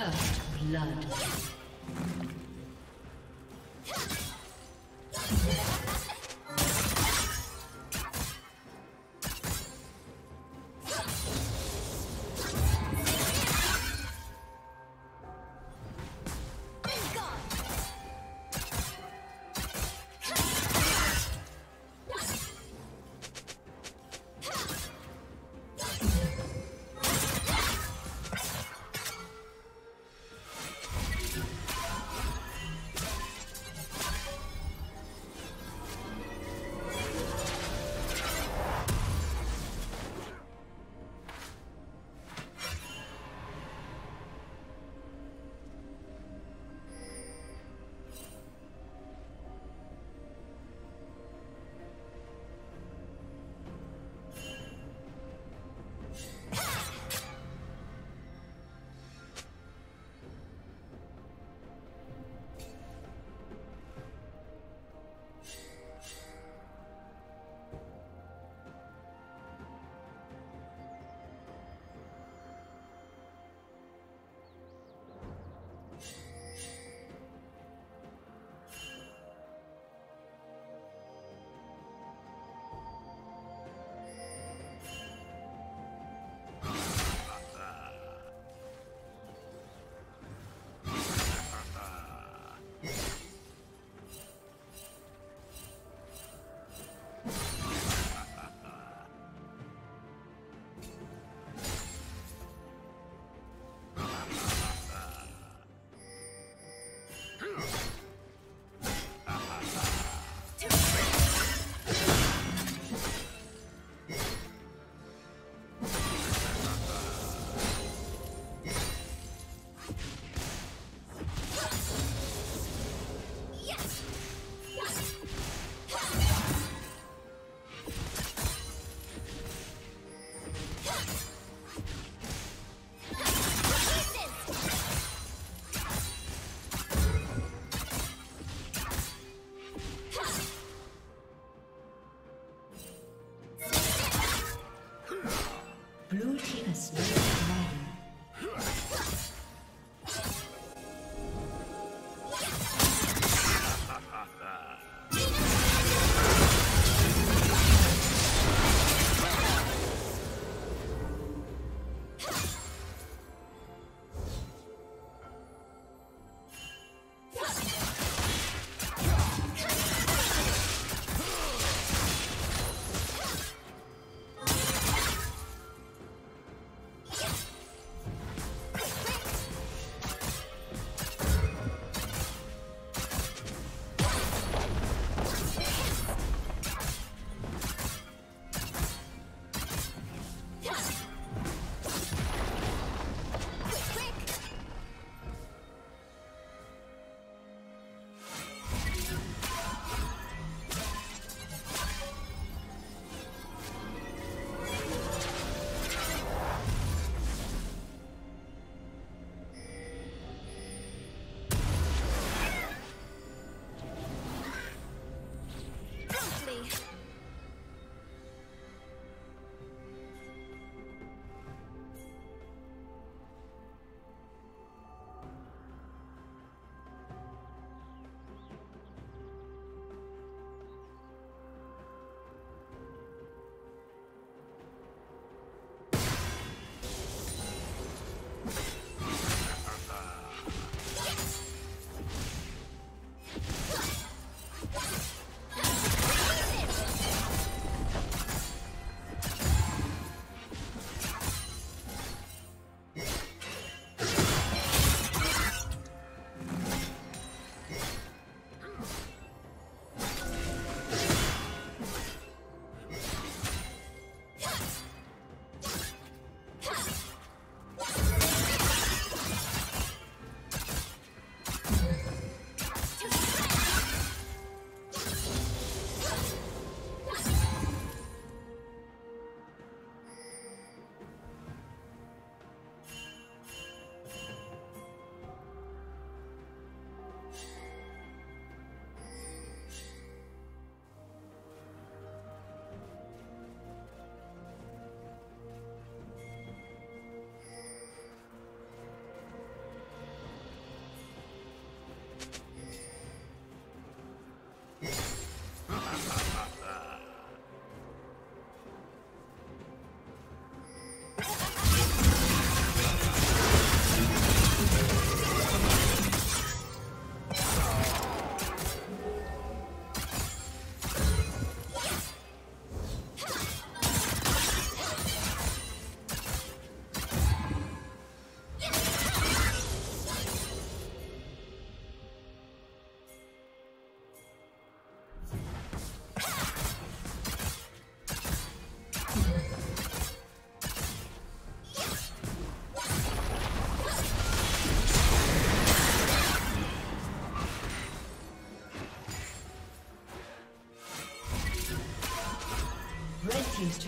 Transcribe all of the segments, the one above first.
First blood.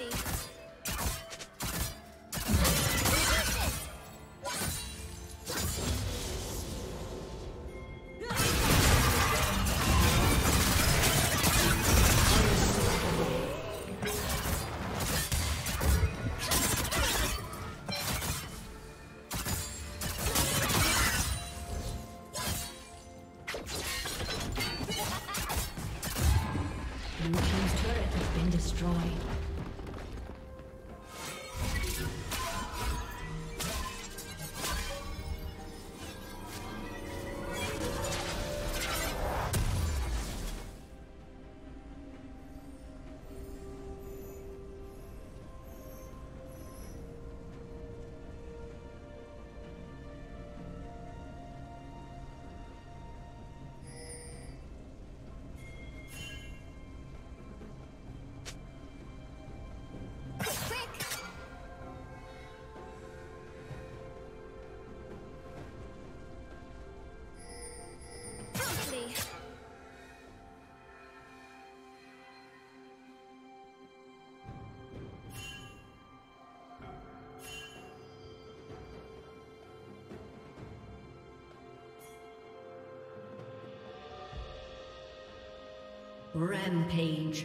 safe. Rampage.